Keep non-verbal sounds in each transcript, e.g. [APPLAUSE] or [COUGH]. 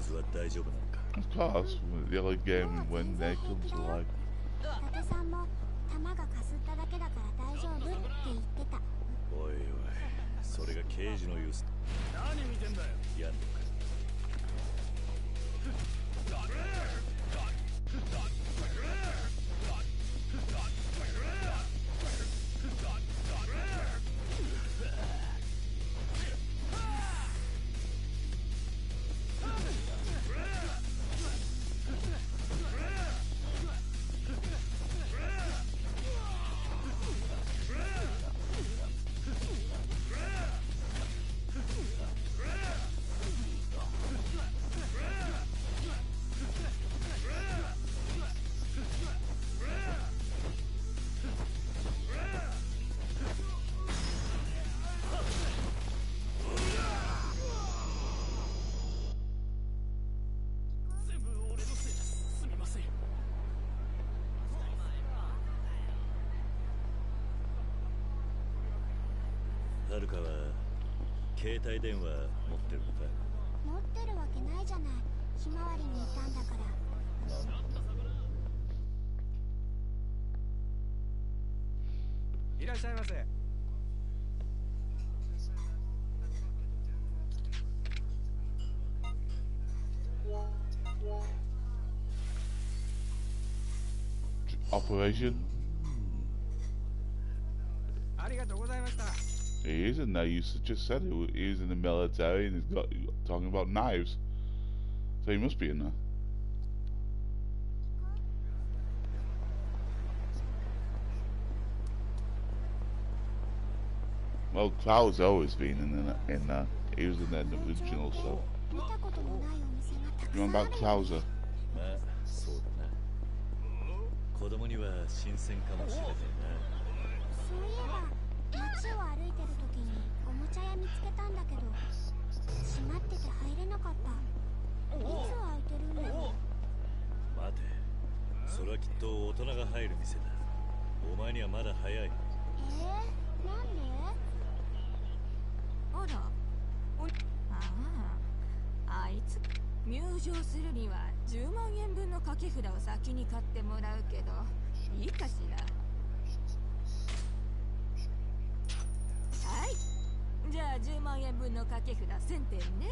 傷は大丈夫なのか？Of course, the other game when they come to life. 伊達さんも弾がかすっただけだから大丈夫って言ってた。おいおいそれが刑事の言うす何見てんだよやんのか？はるかは携帯電話持ってるのか持ってるわけないじゃない。ひまわりにいたんだから。いらっしゃいませ。Operation? あ He isn't there. You s- just said it. wa- He was in the military and he's got talking about knives. So he must be in there. Well, Cloud's always been in the, in there. He was in the original, so. 見たことのないお店がたく You さ want んあ about る Clouser? まあそうだな子供には新鮮かもしれないそういえば街を歩いてる時 閉まってて入れなかった。いつ開いてるんだろ待て。それはきっと大人が入る店だ。お前にはまだ早い。えー、なんで？あらおああ。あいつ。入場するには10万円分の掛け札を先に買ってもらうけどいいかしら？あ10万円分の掛け札1000点ね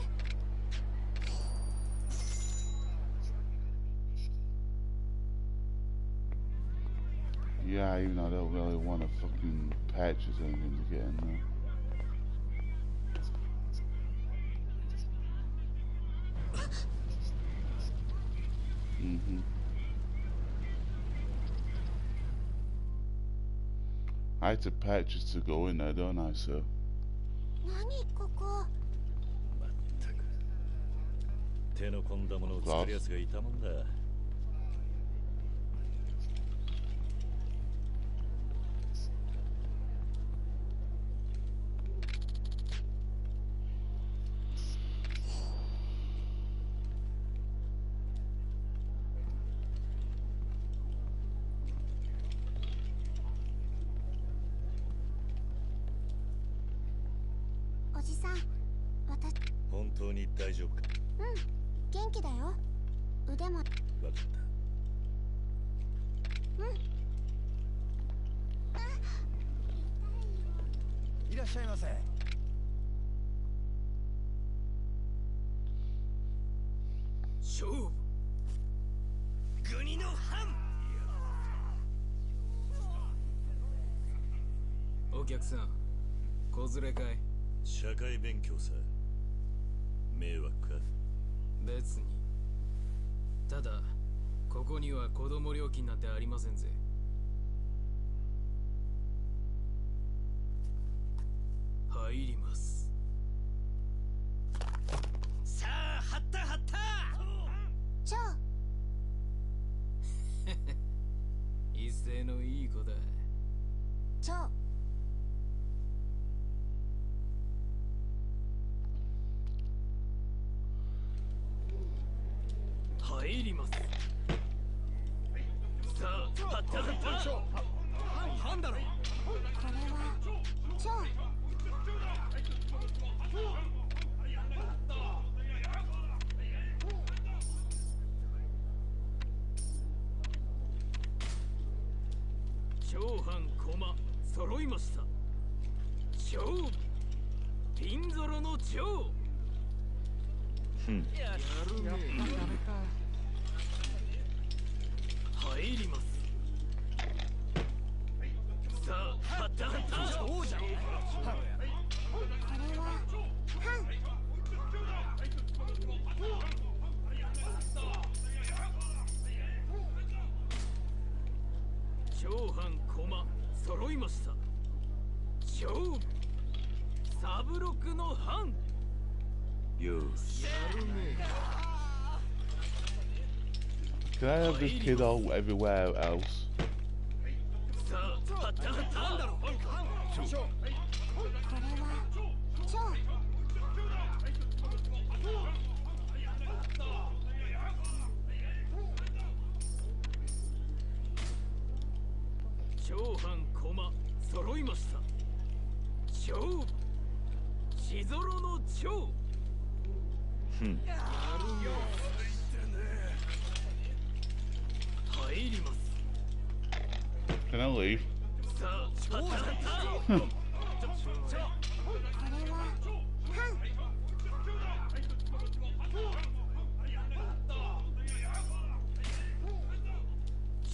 Yeah, even though I don't really want to fucking patches or anything to get in there. hmm I had to patches to go in there, don't I, sir? 何ここ？まったく。手の込んだものを作るやつがいたもんだ。料金なんてありませんぜ。入ります。さあ張った張った。じゃあ。[LAUGHS] 一斉のいい子だ。じゃあ長藩駒揃いました。超ピンゾロの超 Hmm. やるね。入りま Can I have this kid all everywhere else?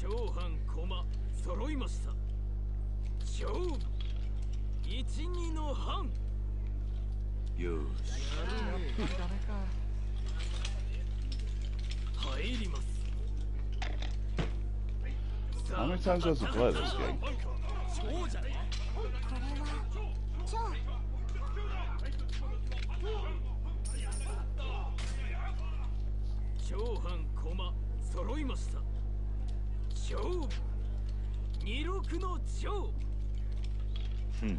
長藩駒揃いました。勝負一二の藩。よし。入ります。さ How many times do I have to play this game? そうじゃねこれは超長藩駒揃いました勝負二六の超 Hmm.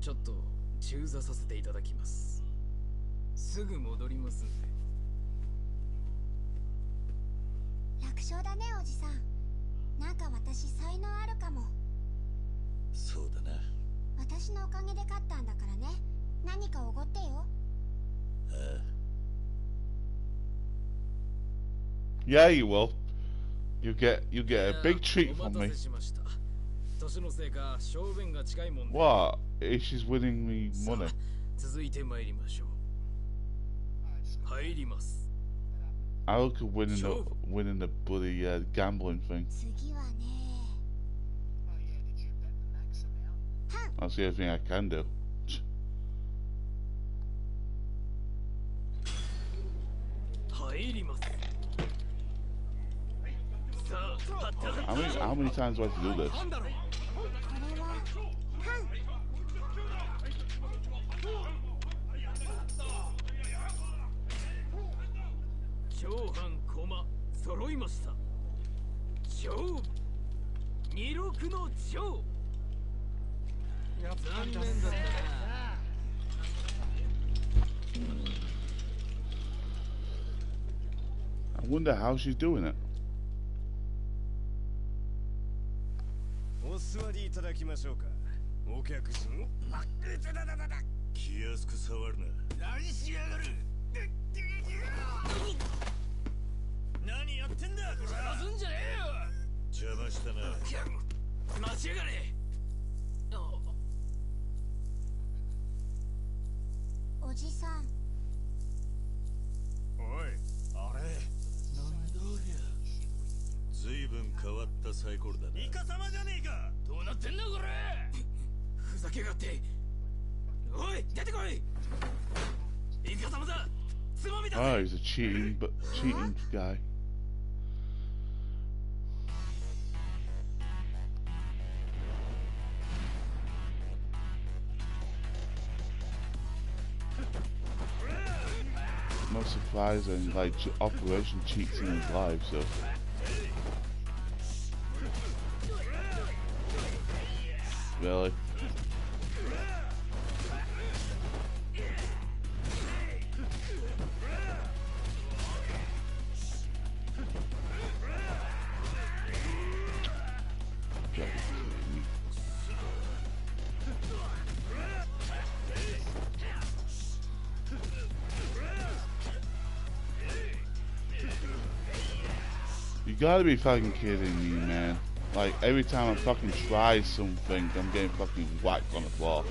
ちょっと中座させていただきますすぐ戻りますんで楽勝だねおじさんなんか私才能あるかもそうだな私のおかげで勝ったんだからね何かおごってよ Yeah, you will. You get you get a big treat お from 待た me. せしました年のせいか勝負が近いもんで What? If she's winning me さ money. あ続いて参りましょう入ります I look at winning the Sure. winning the bloody uh, gambling thing. 次はね That's the only thing I can do. How many how many times do I have to do this? こやっぱりだ wonder how she's doing it. お座りいただきましょうか。お客さんまっだだだだ。気安く触るな。何しやがる。何やってんだ邪魔すんじゃねえよ。邪魔したな。待ちやがれ。じさん。おいあれ。ずいぶん変わったサイコロだな。イカ様じゃねえか。どうなってんだこれ。[LAUGHS] ふざけやがって。おい出てこい。イカ様だ。つまみだ Oh, he's a cheating but cheating guy. And like Operation cheats in his life, so really. Gotta be fucking kidding me, man. Like, every time I fucking try something, I'm getting fucking whacked on the floor.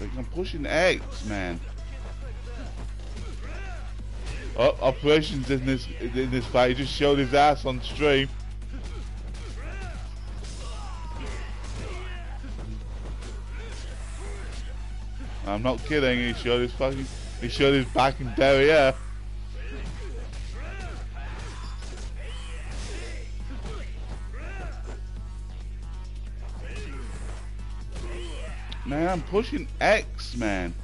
Like I'm pushing X, man. Oh, operations in this in this fight. He just showed his ass on stream. I'm not kidding. He showed his fucking. He showed his back in derriere. Pushing X, man.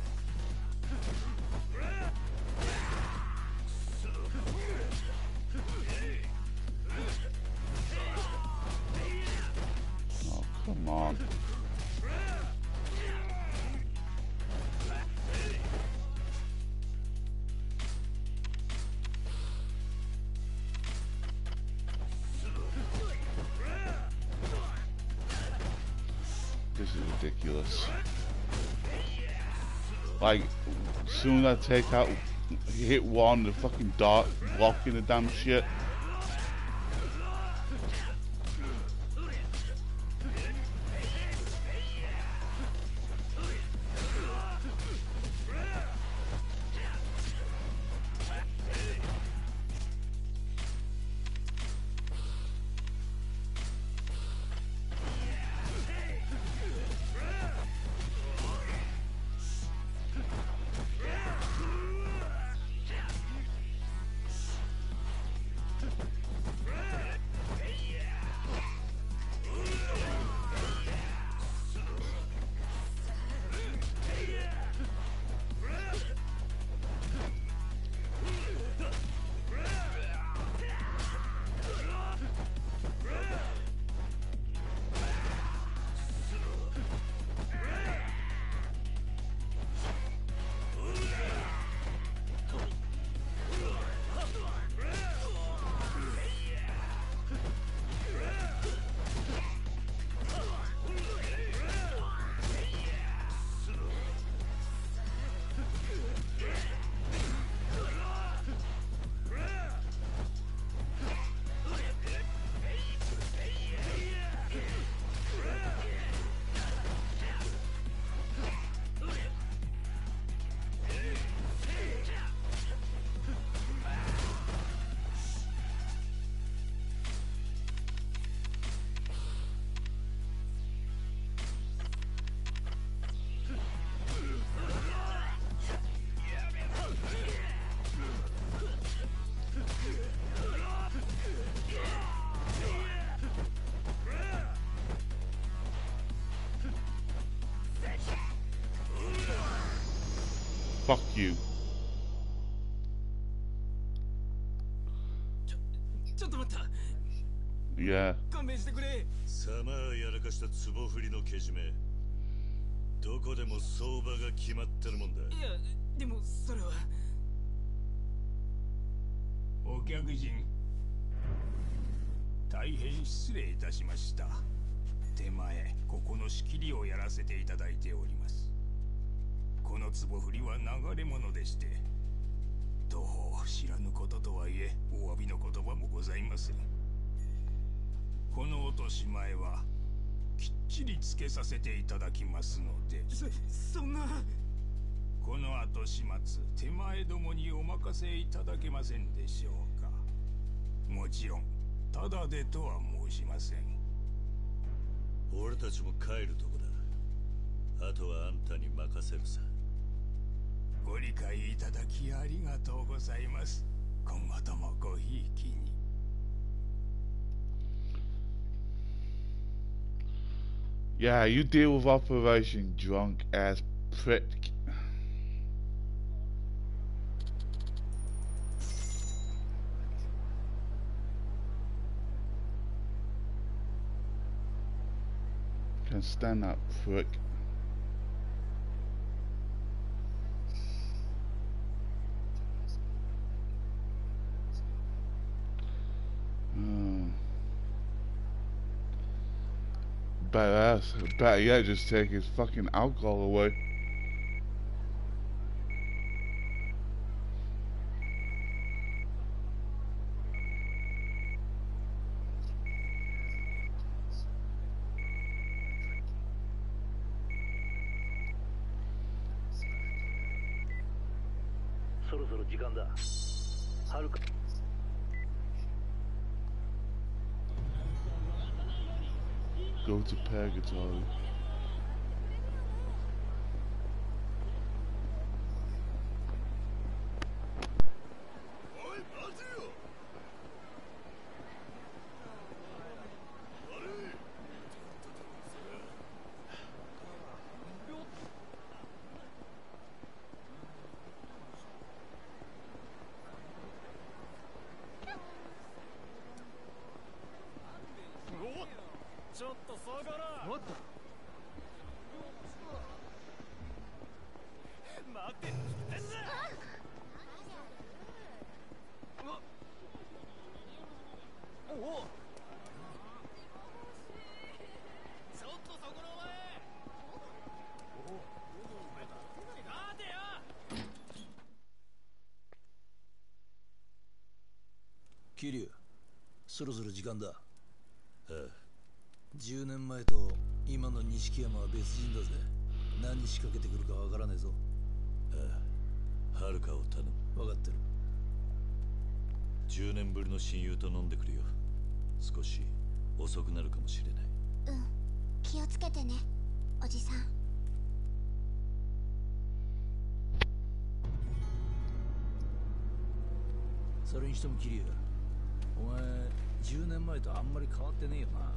I take out, hit one, the fucking dart blocking the damn shit. Fuck you. ちょっと待った。Yeah. 勘弁してくれ。さまあやらかした壺振りのけじめ。どこでも相場が決まってるもんだ。いやでもそれは。お客人。大変失礼いたしました。手前ここの仕切りをやらせていただいております壺振りは流れ物でしてどう知らぬこととはいえお詫びの言葉もございませんこの落とし前はきっちりつけさせていただきますのでそそんな。この後始末手前どもにお任せいただけませんでしょうか。もちろんただでとは申しません。俺たちも帰るとこだ。あとはあんたに任せるさご理解いただきありがとうございます今後ともごひいきに Yeah, you deal with Operation Drunk Ass Prick. Can stand that prick. Better yet, just take his fucking alcohol away. 桐生。そろそろ時間だ。ああ10年前と今の錦山は別人だぜ。何仕掛けてくるかわからねえぞ。はるかを頼む。分かってる。10年ぶりの親友と飲んでくるよ。少し遅くなるかもしれない。うん。気をつけてねおじさん。それにしても桐生お前10年前とあんまり変わってねえよな。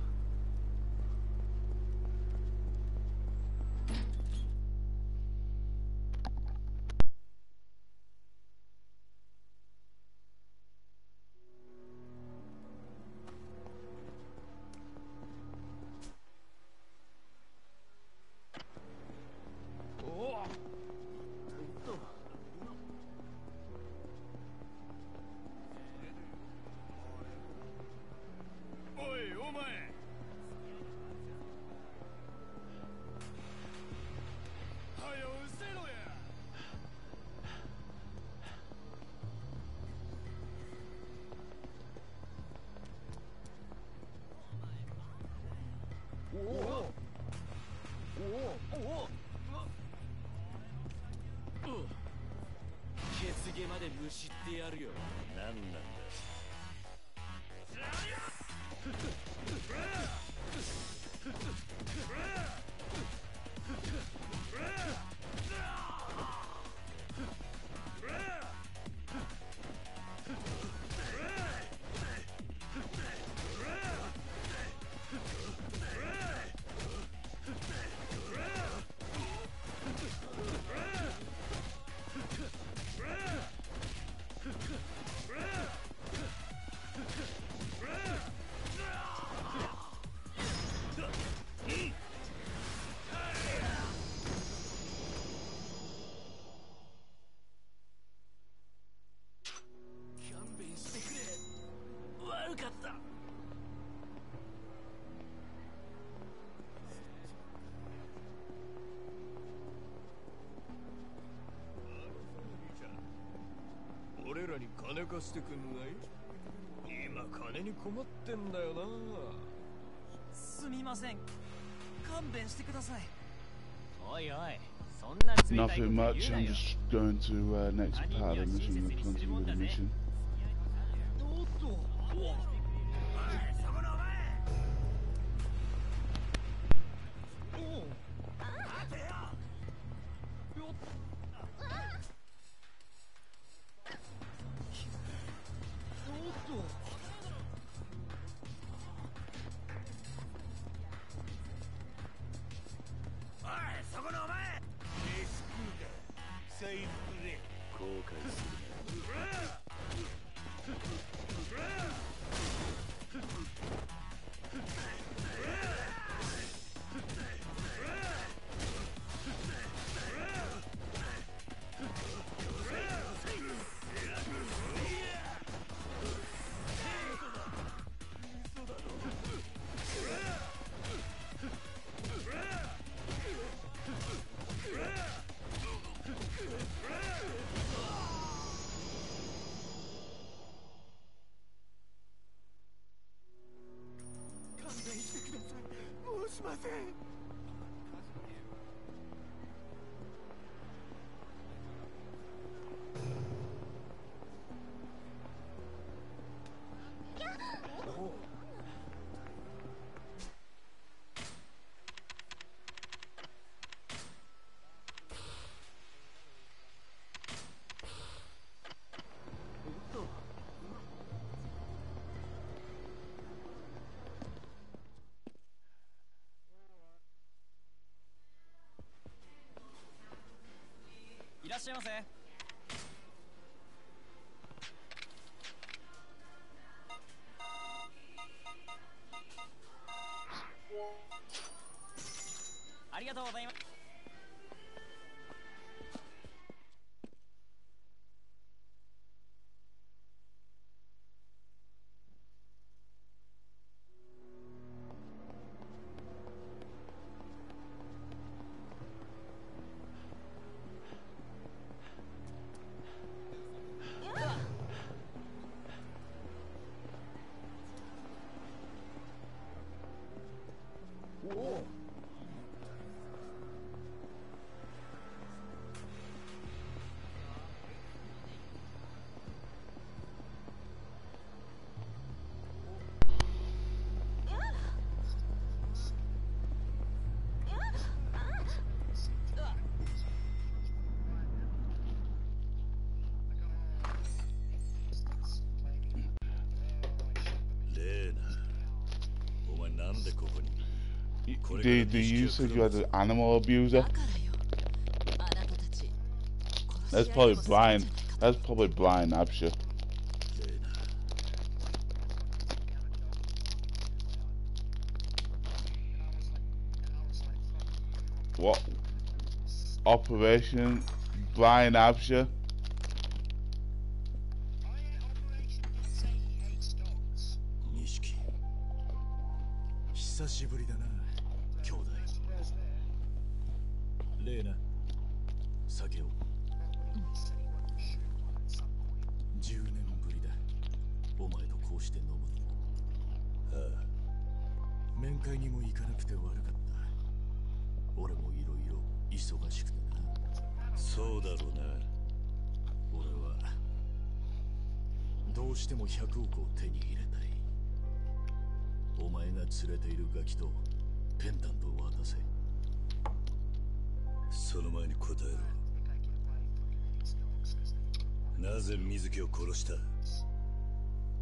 scenario. 金貸してくんない今金に困ってんだよな。すみません。勘弁してください。おいおい。Nothing much, I'm just going to uh, next pad and mission, the mission. しゃいませありがとうございます。Did, did you say you had an animal abuser? That's probably Brian. That's probably Brian Absher. What? Operation Brian Absher? 手に入れたい。お前が連れているガキとペンダントを渡せ。その前に答えろ。なぜ水木を殺した？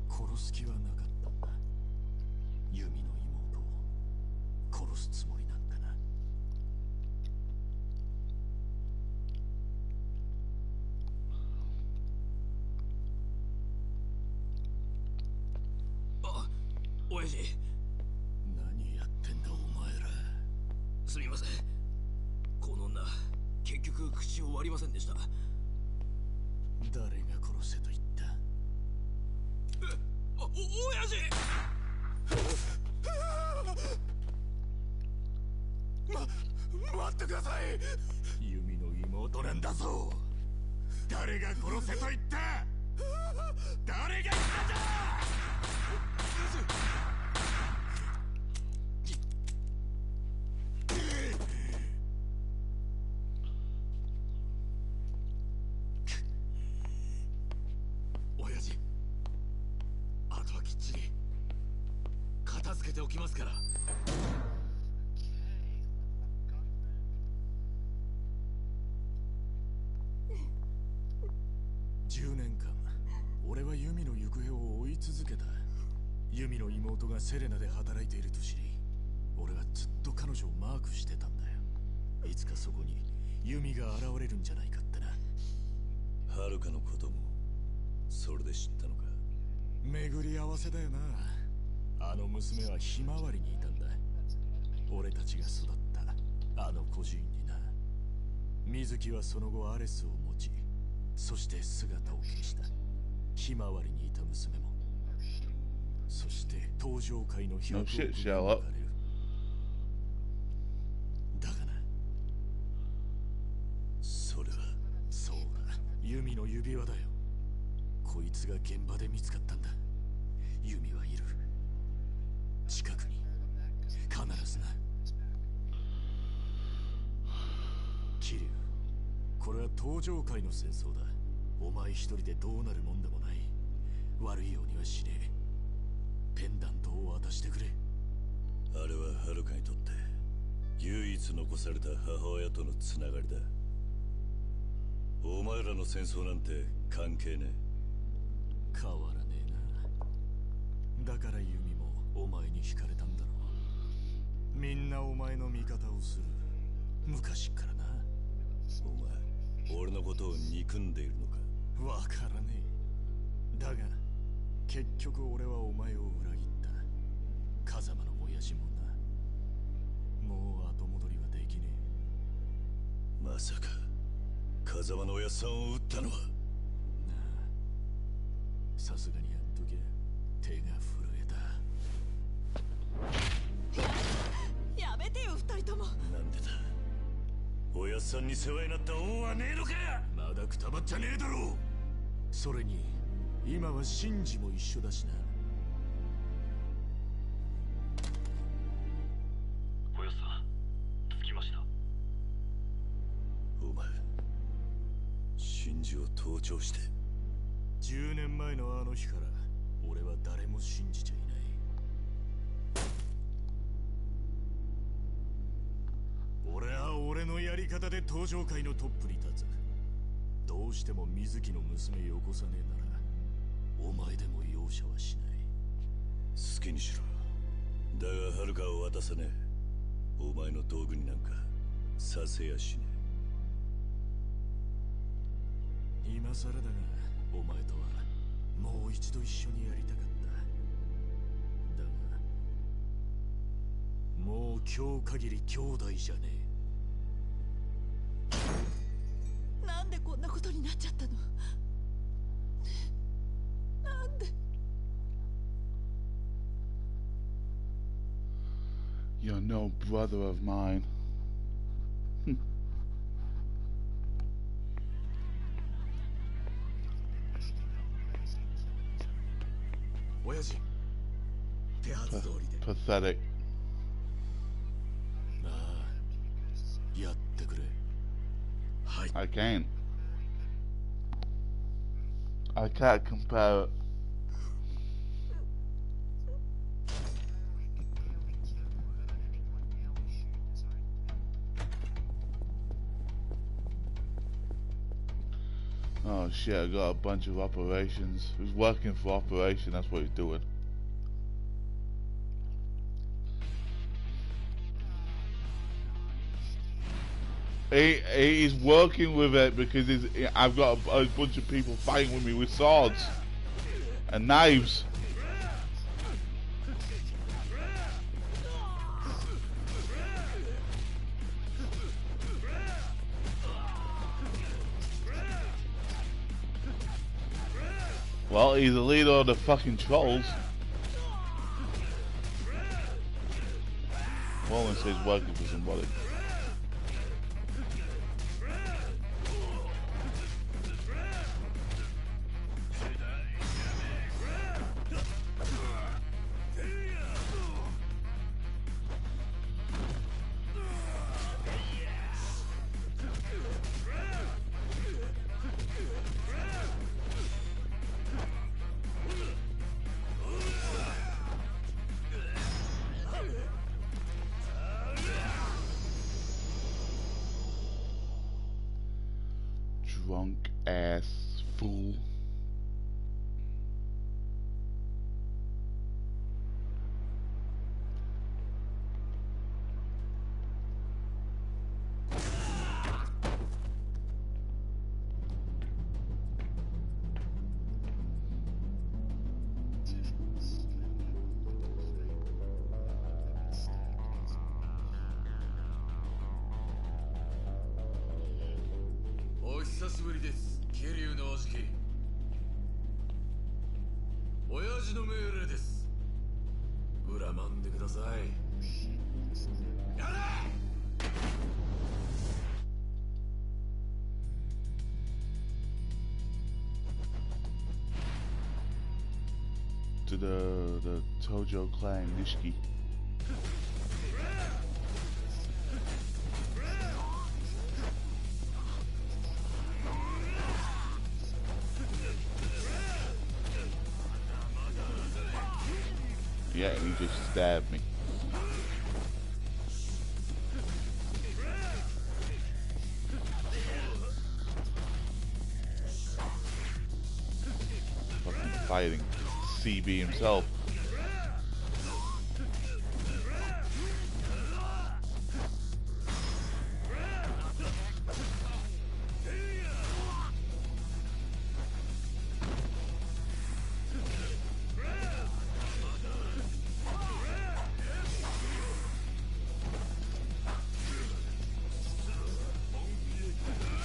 殺す気はなかったんだ。弓の妹を殺すつもり年間俺はユミの行方を追い続けた。ユミの妹がセレナで働いていると知り俺はずっと彼女をマークしてたんだよ。いつかそこにユミが現れるんじゃないかってな。はるかのこともそれで知ったのか？巡り合わせだよな。あの娘はひまわりにいたんだ。俺たちが育ったあの孤児院にな。水木はその後アレスをそして姿を消した。ひまわりにいた娘も。そして登場界の記憶を No shit, 奪 Sherlock. われる。だがな。それはそうだ。ユミの指輪だよ。こいつが現場で見つかったんだ。ユミはいる。近くに。必ずな。[SIGHS] 桐生これは登場界の戦争だ。お前一人でどうなるもんでもない。悪いようにはしねえ。ペンダントを渡してくれ。あれははるかにとって唯一残された母親とのつながりだ。お前らの戦争なんて関係ね変わらねえな。だからユミもお前に惹かれたんだろう。みんなお前の味方をする。昔っからな。えお前俺のことを憎んでいるのか？わからねえ。だが結局俺はお前を裏切った。風間の親父もなもう後戻りはできねまさか風間のおやっさんを撃ったのは？えなあ。さすがにやっとけ。手が震おやっさんに世話になった恩はねえのか！まだくたばっちゃねえだろ！うそれに今はシンジも一緒だしな。おやっさん着きました。お前真珠を盗聴して。10年前のあの日から俺は誰も信じちゃいり方で登場界のトップに立つ。どうしても水木の娘よこさねえならお前でも容赦はしない。好きにしろ。だがはるかを渡さねえ。お前の道具になんかさせやしねえ。今更だがお前とはもう一度一緒にやりたかった。だがもう今日限り兄弟じゃねえ。You're no brother of mine. pathetic. I can. I can't compare it. Shit, I got a bunch of operations. Who's working for operation, that's what he's doing. He, he's working with it because he's, I've got a, a bunch of people fighting with me with swords and knives. Well, he's the leader of the fucking trolls. Wallen says working for somebody. 久しぶりです。桐生のおじき。親父の命令です。恨まんでください。やれ！To the the Tojo clan Nishiki. Himself.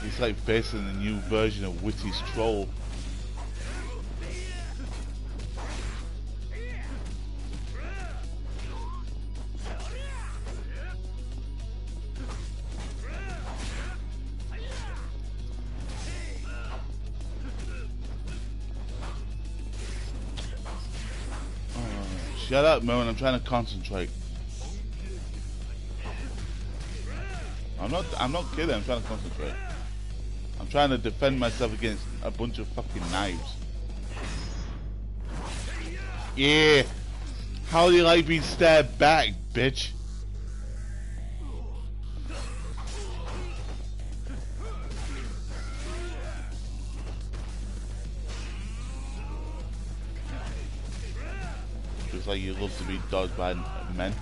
He's like facing the new version of Witty's troll. Up, Moon. I'm trying to concentrate. I'm not. I'm not kidding. I'm trying to concentrate. I'm trying to defend myself against a bunch of fucking knives. Yeah. How do you like being stabbed back, bitch? Like you love to be dogged by men.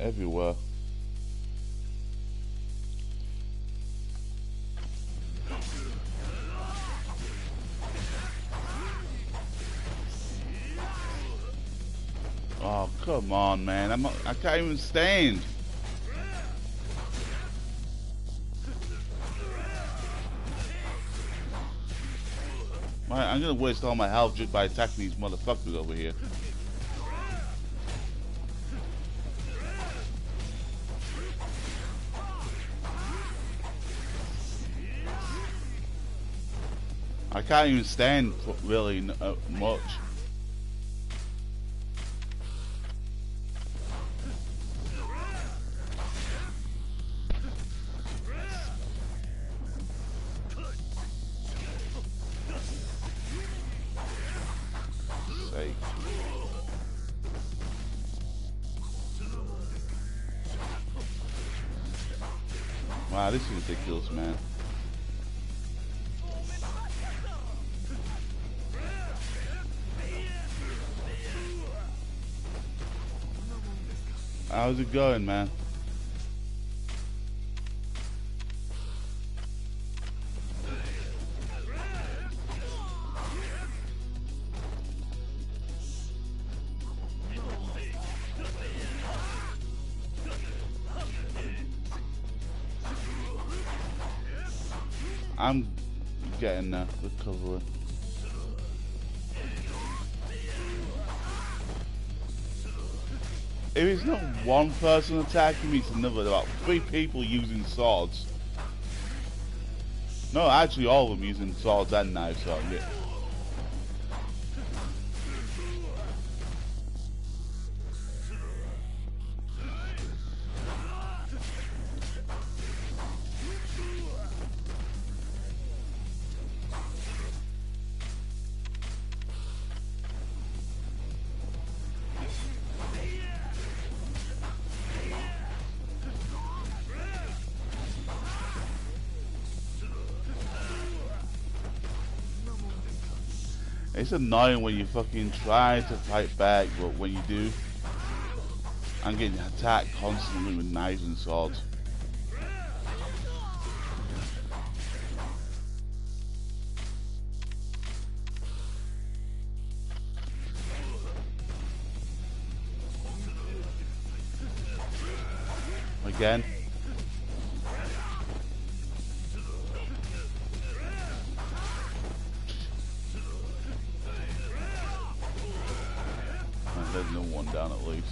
Everywhere. Oh come on, man! I'm I can't even stand. Right, I'm gonna waste all my health just by attacking these motherfuckers over here. Can't even stand really uh, much. Wow, this is ridiculous, man. How's it going, man? I'm getting there, recovering. If it's not one person attacking me, it's another. About three people using swords. No, actually, all of them using swords and knives. So yeah. It's annoying when you fucking try to fight back, but when you do, I'm getting attacked constantly with knives and swords. Again. One down at least.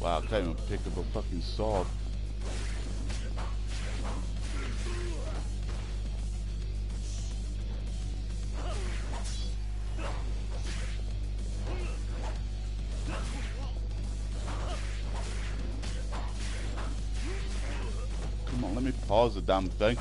Wow, I can't even pick up a fucking sword. Pause the damn thing.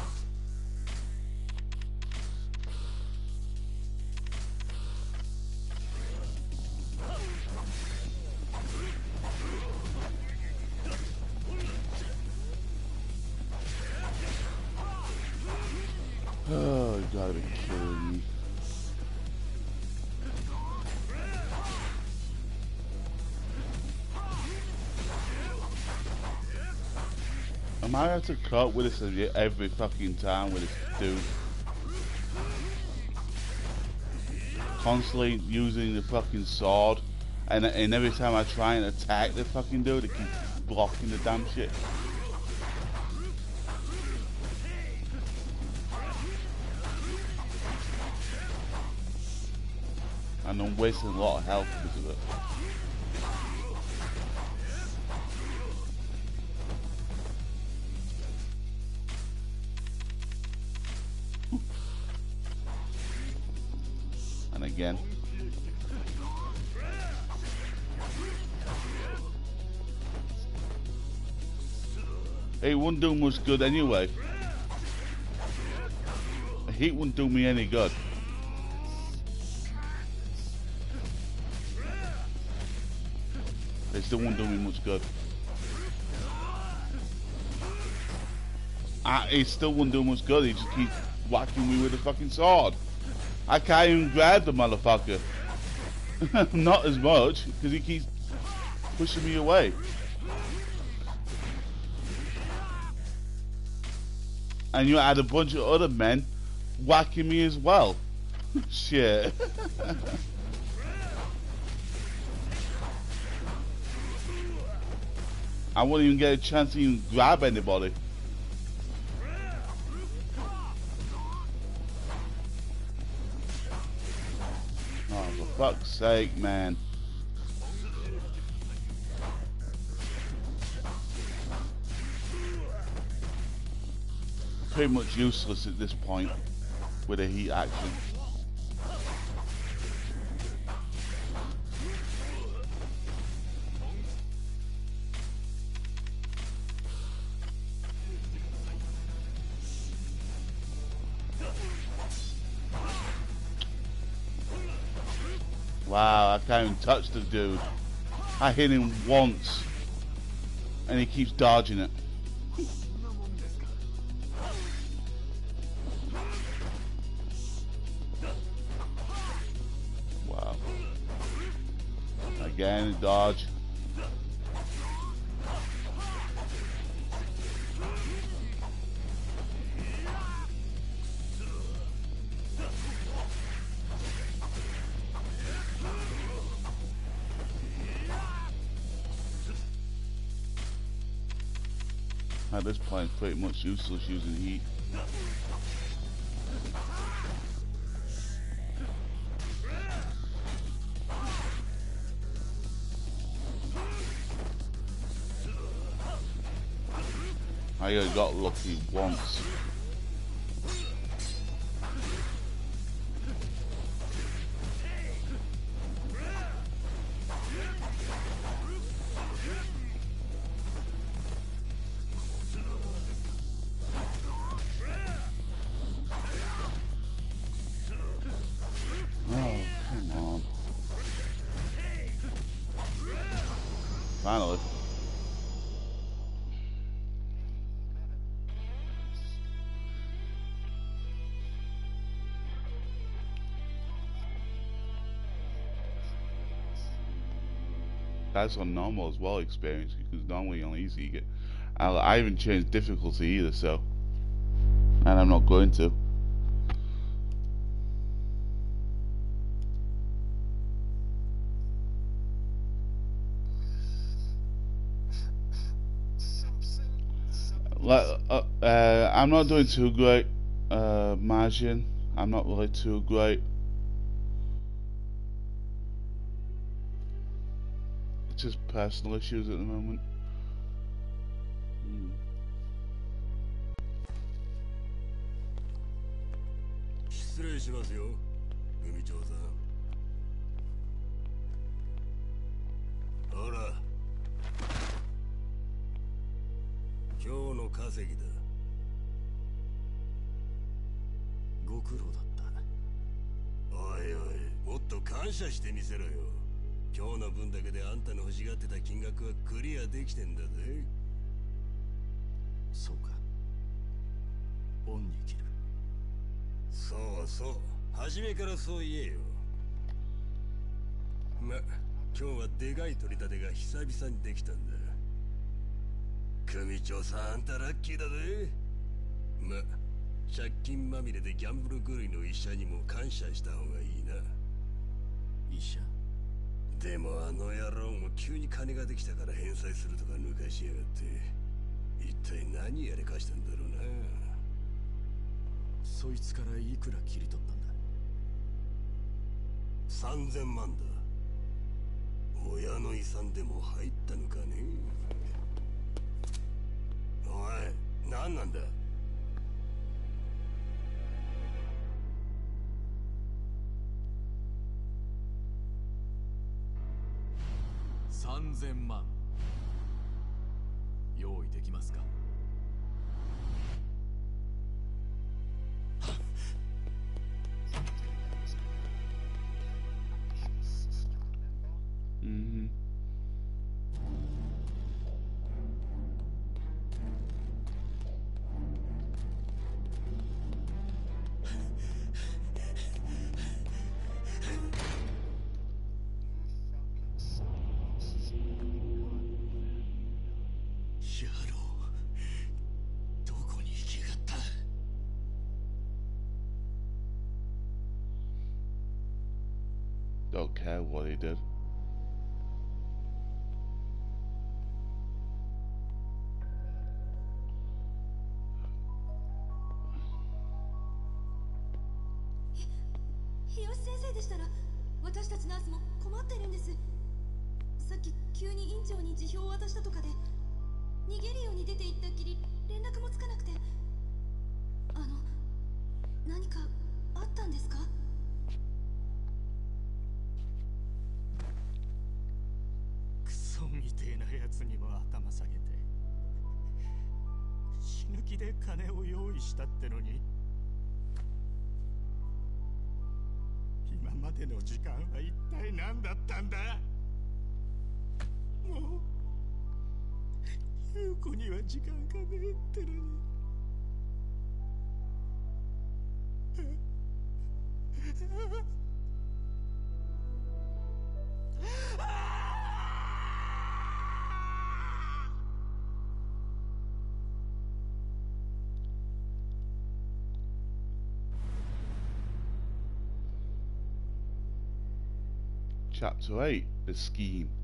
I have to cut with this every fucking time with this dude? Constantly using the fucking sword, and and every time I try and attack the fucking dude, it keeps blocking the damn shit. And I'm wasting a lot of health because of it. It wouldn't do much good anyway. Heat wouldn't do me any good. It still won't do me much good. I, it still won't do much good. He just keeps whacking me with a fucking sword. I can't even grab the motherfucker. [LAUGHS] Not as much, because he keeps pushing me away. And you had a bunch of other men whacking me as well. Shit. [LAUGHS] I wouldn't even get a chance to even grab anybody. Oh, for fuck's sake, man. Pretty much useless at this point with a heat action. Wow, I can't even touch the dude. I hit him once and he keeps dodging it. and dodge. This plane's pretty much useless using heat. I got lucky once. Oh. Finally. That's on normal as well experience because normally on easy you get. I, I haven't changed difficulty either, so. And I'm not going to. Like, uh, uh, I'm not doing too great, uh, margin. I'm not really too great. It's just personal issues at the moment. Hmm. 分だけであんたの欲しがってた金額はクリアできてんだぜ。そうか。恩に着る。そうそう。初めからそう言えよ。ま今日はでかい取り立てが久々にできたんだ。組長さんあんたラッキーだぜ。ま借金まみれでギャンブル狂いの医者にも感謝した方がいいな。医者？でもあの野郎も急に金ができたから返済するとか抜かしやがって。一体何やりかしたんだろうな。そいつからいくら切り取ったんだ？3000万だ。親の遺産でも入ったのかね。おい何なんだ？3000万。用意できますか？Don't care what he did. 時間は一体何だったんだ？もう優子には時間がねえってのに「Chapter 8 The Scheme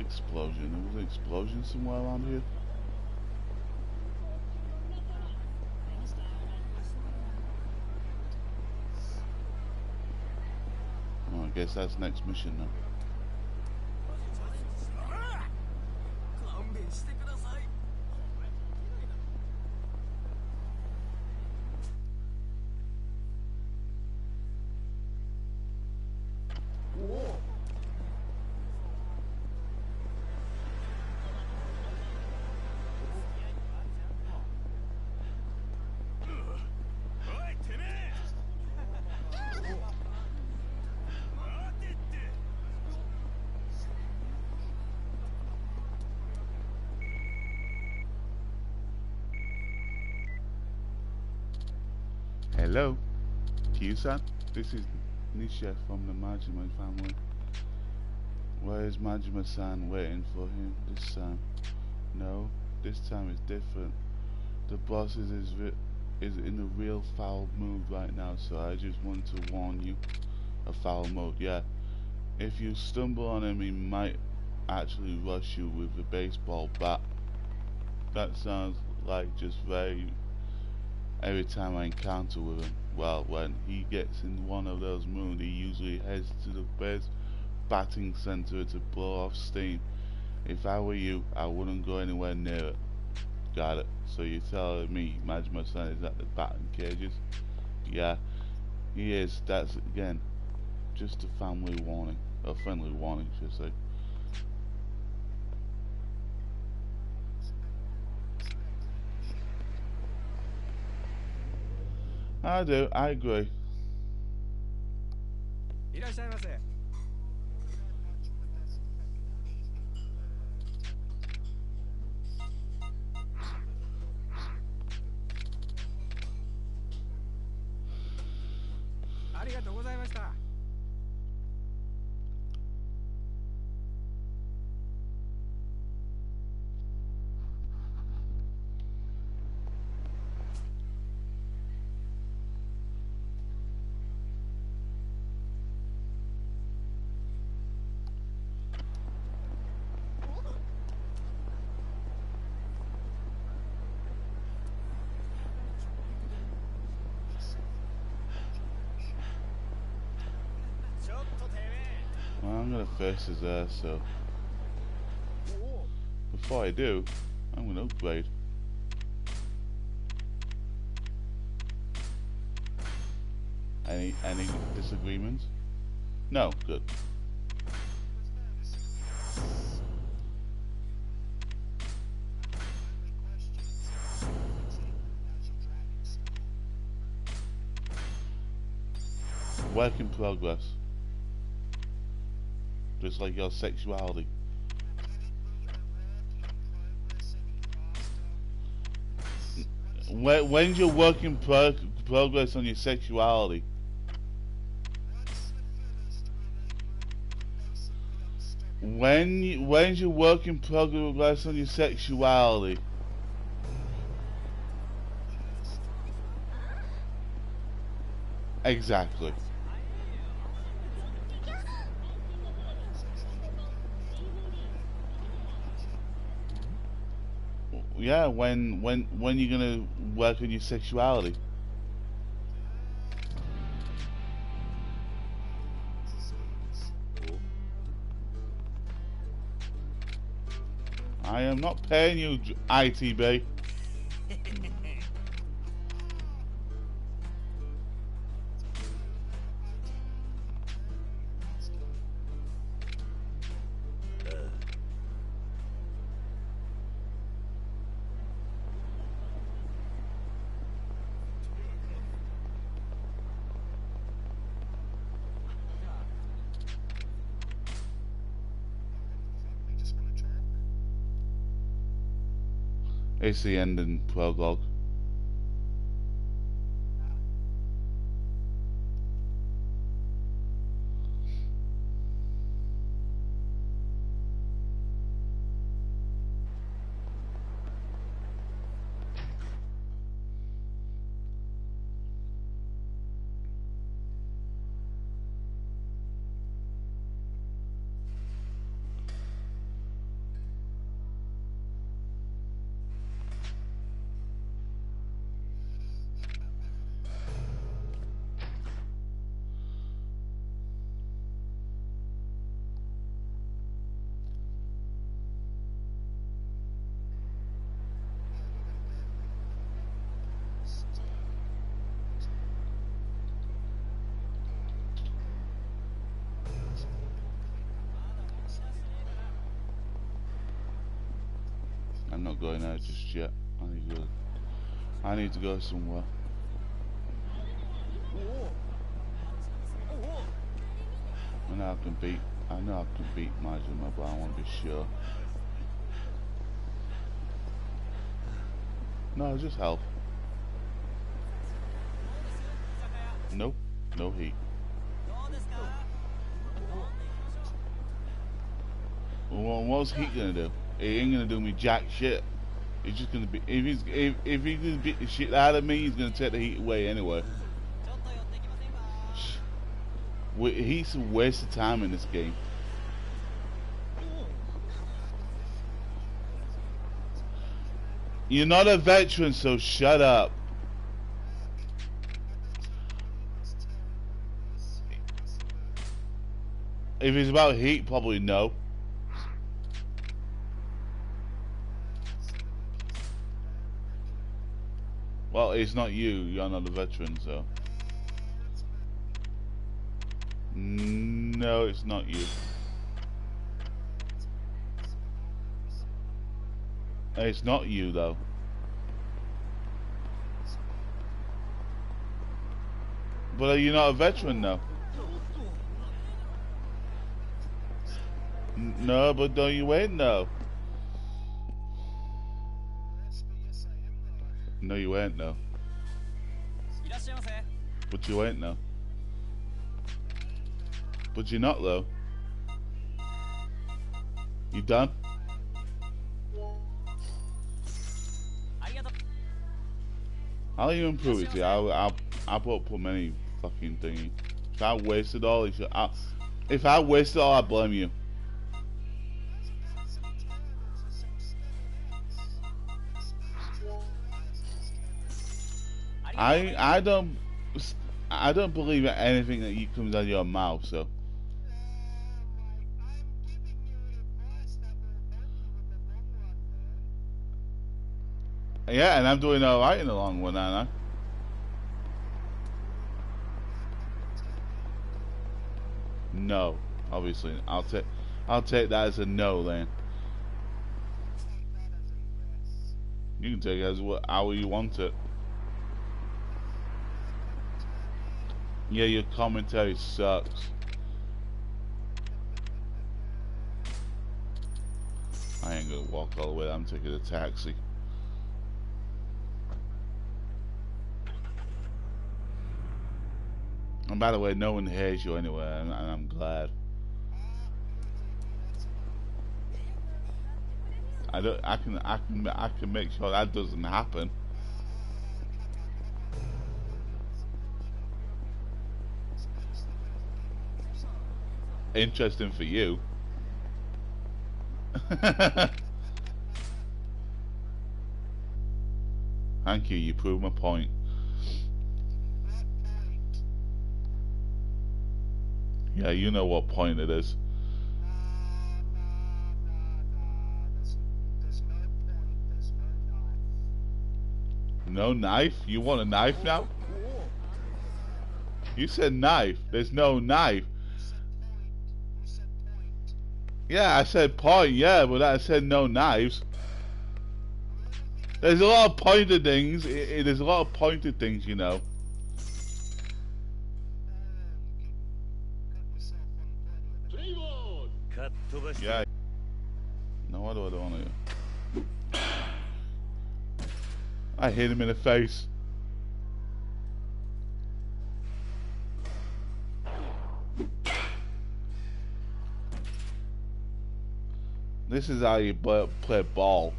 Explosion? There was an explosion somewhere around here? Oh, I guess that's next mission now. This is Nishida from the Majima family. Where is Majima-san waiting for him this time? No, this time is different. The boss is is, is in a real foul mood right now, so I just want to warn you. A foul mode, yeah. If you stumble on him, he might actually rush you with a baseball bat. That sounds like just very every time I encounter with him. Well, when he gets in one of those moods, he usually heads to the best batting center to blow off steam. If I were you, I wouldn't go anywhere near it. Got it. So you're telling me Majima-san is at the batting cages? Yeah, he is. That's, again, just a family warning. A friendly warning, should I say. I do, I agree. His ass, so before I do, I'm gonna upgrade. Any any disagreements? No, good. Work in progress. Just like your sexuality. When, when's your work in pro progress on your sexuality? When when's your work in progress on your sexuality? Exactly. Yeah, when when when you're gonna work on your sexuality? I am not paying you, ITB. It's the ending prologue. I'm go somewhere. I know I can beat. I know I can beat my Majima, but I want to be sure. No, just health. Nope, no heat. Well, what's he gonna do? He ain't gonna do me jack shit. He's just gonna be if he's if if he's gonna beat the shit out of me, he's gonna take the heat away anyway. He's a waste of time in this game. You're not a veteran, so shut up. If it's about heat, probably no. It's not you. You're not a veteran, so. No, it's not you. It's not you, though. But are you not a veteran, though? No, but don't you wait though. No, you ain't, no. But you ain't, no. But you're not, though. You done? I'll even prove it to you. I'll, I'll, I'll put up many fucking thingy. If I wasted all, I, if I wasted all, I blame you. I, I don't, I don't believe in anything that you comes out of your mouth. So. Uh, yeah, and I'm doing all right in the long one, aren't I? No, obviously. I'll take I'll take that as a no then. You can take it as what how you want it. Yeah, your commentary sucks. I ain't gonna walk all the way. I'm taking a taxi. And by the way, no one hears you anyway, and, and I'm glad. I don't. I can. I can. I can make sure that doesn't happen. Interesting for you. [LAUGHS] Thank you. You proved my point. Yeah, you know what point it is. No knife? You want a knife now? You said knife. There's no knife. Yeah, I said point, yeah, but I said no knives. There's a lot of pointed things. there's a lot of pointed things, you know. Yeah. No, what do I do to [SIGHS] I hit him in the face. This is how you play, ball.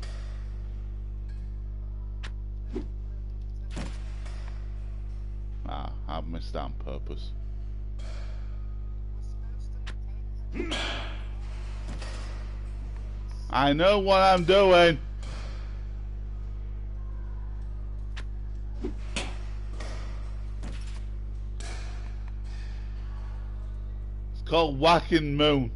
Ah, I missed that on purpose. I know what I'm doing. It's called whacking moon.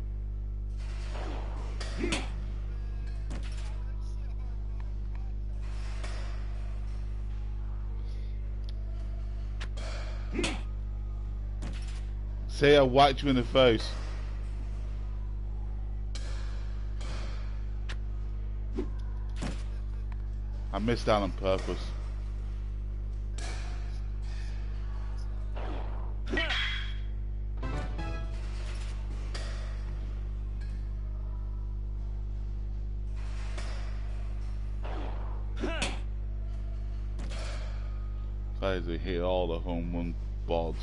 Say I whacked you in the face. I missed out on purpose. Home run balls.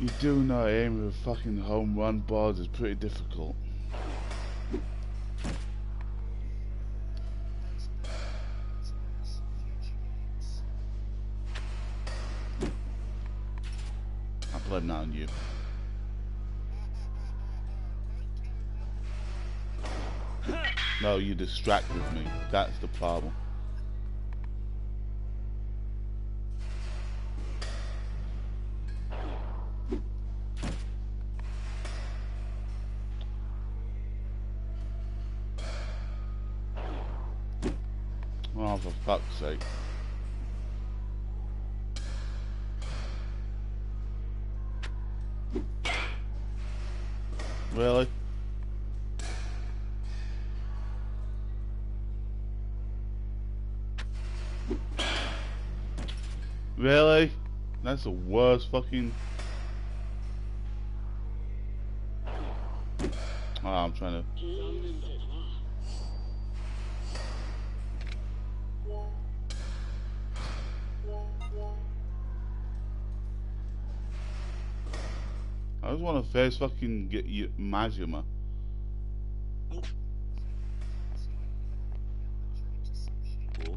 You do know aiming with a fucking home run balls is pretty difficult. No, you distracted me. That's the problem. Oh, for fuck's sake. That's the worst fucking... Oh, I'm trying to... I just want to first fucking get you Majima. Yeah.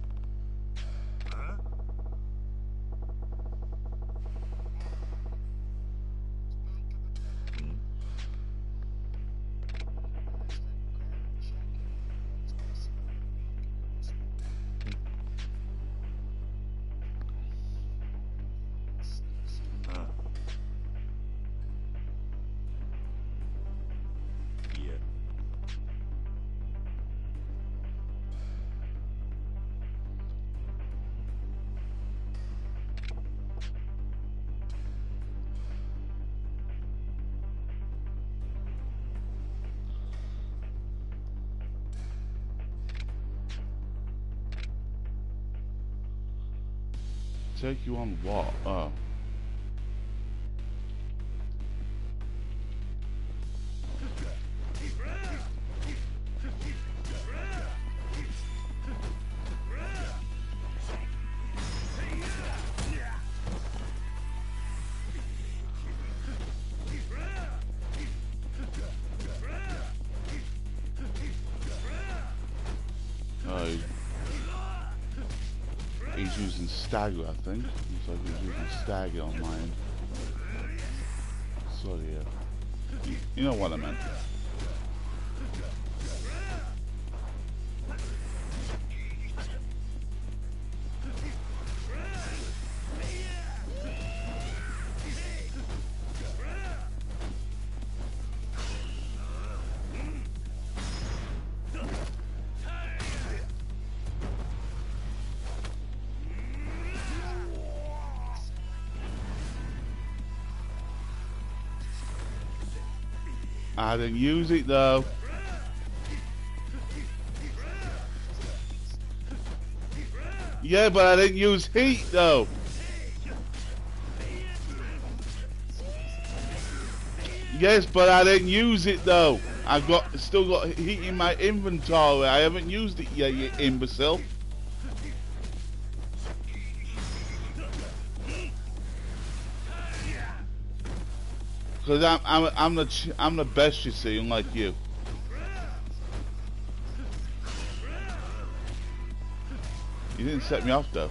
Take you on what? Oh. Uh, stagger, I think. Looks like he's using stagger on mine. So yeah, you know what I meant. I didn't use it though. Yeah, but I didn't use heat though. Yes, but I didn't use it though. I've got still got heat in my inventory. I haven't used it yet, you imbecile. Cause I'm I'm I'm the I'm the best you see, unlike you. You didn't set me off though.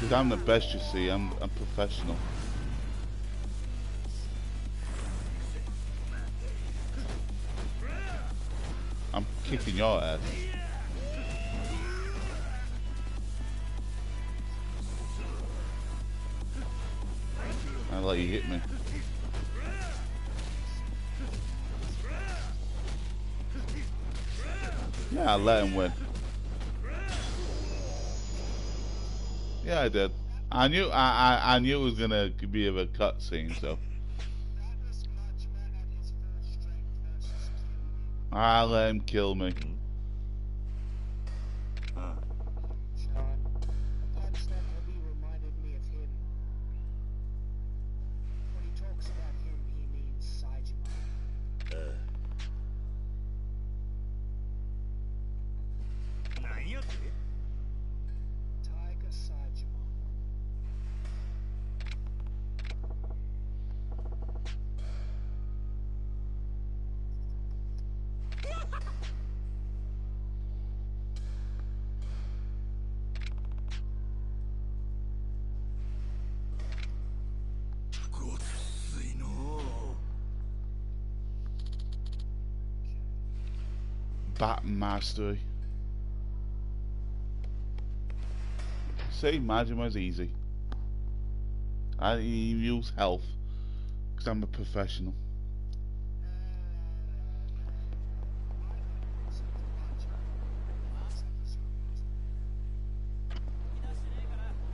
Cause I'm the best you see. I'm I'm professional. I'm kicking your ass. gonna let you hit me. Yeah, I let him win. Yeah, I did. I knew I, I, I knew it was gonna be of a cutscene, so. I let him kill me. Mastery. See, Majima's easy. I use health because I'm a professional.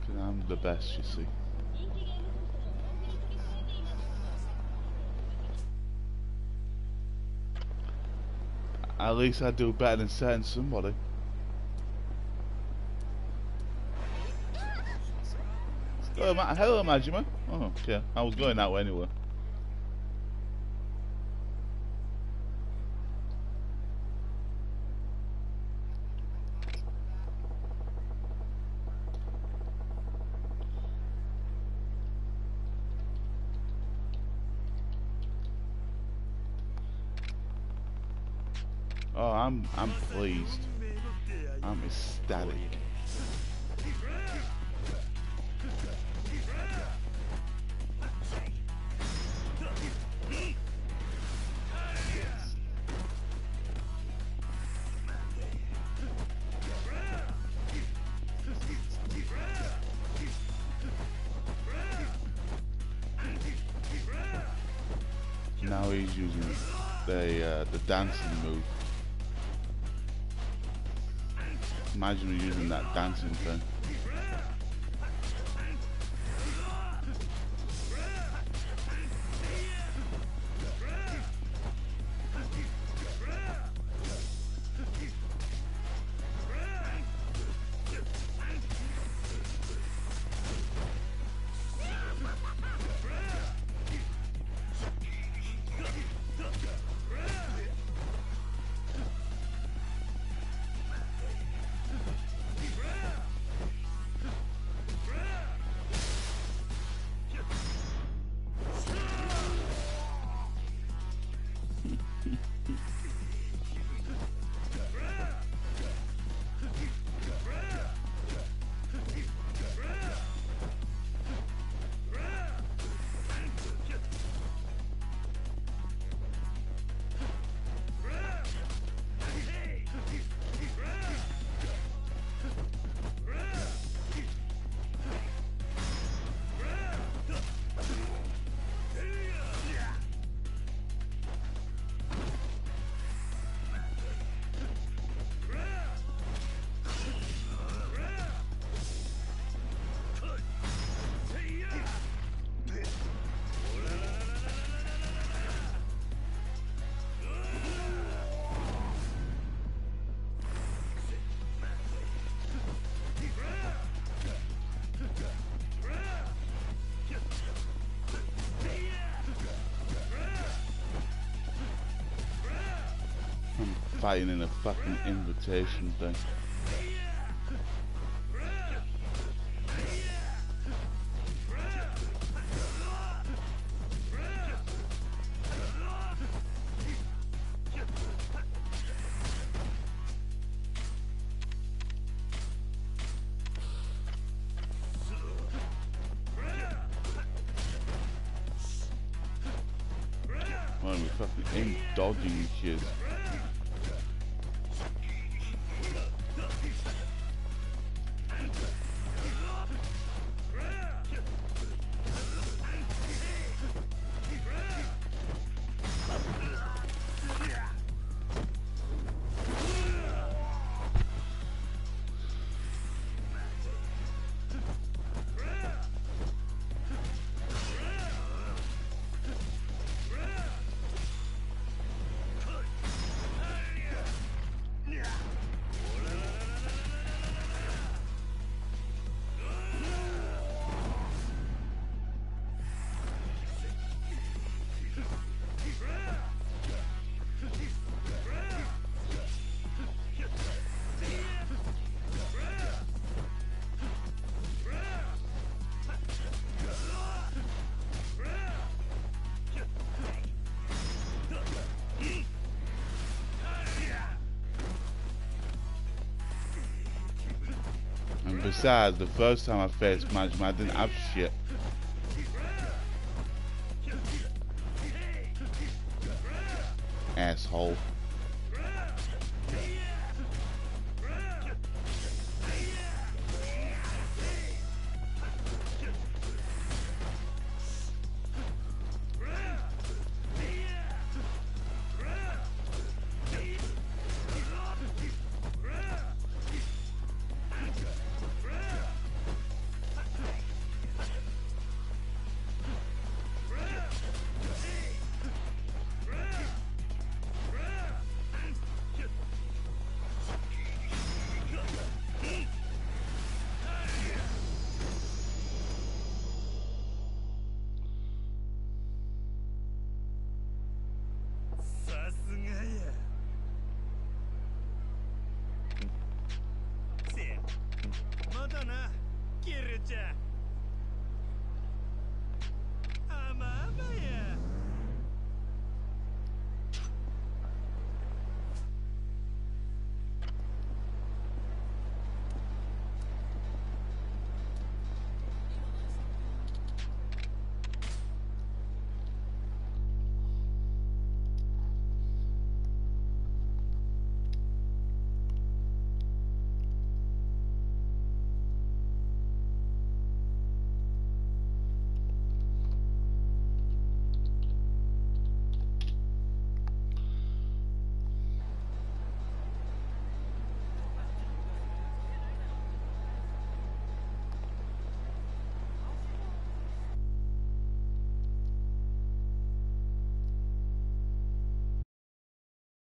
Because I'm the best, you see. At least I do better than setting somebody. Hello, Ma- hello Majima. Oh, okay. I was going that way anyway. I'm I'm pleased. I'm ecstatic. Now he's using the uh, the dancing move. Imagine me using that dancing thing. Fighting in a fucking invitation thing. Besides, the first time I faced Majima, I didn't have shit. Asshole.